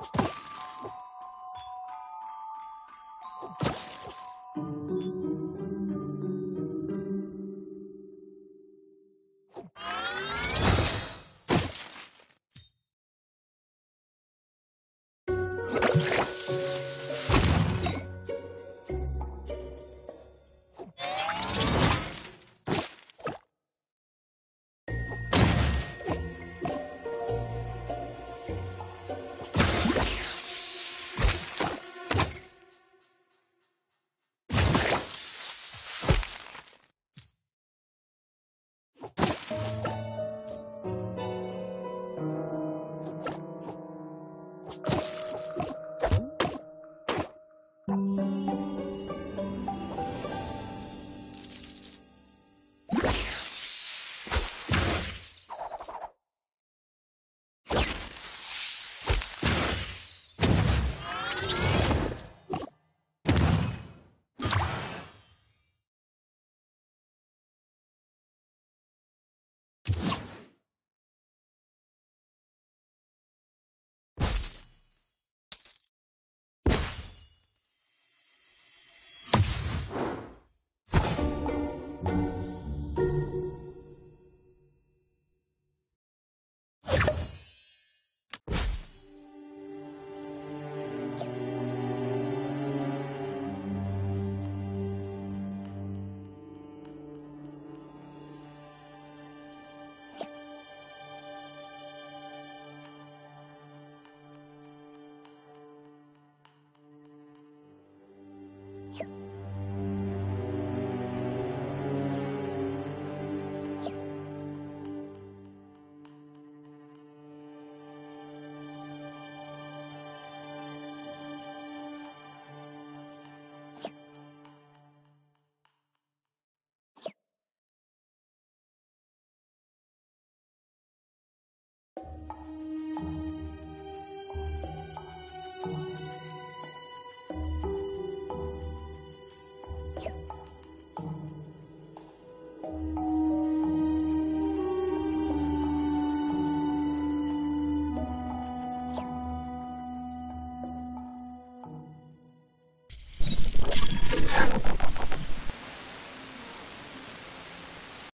you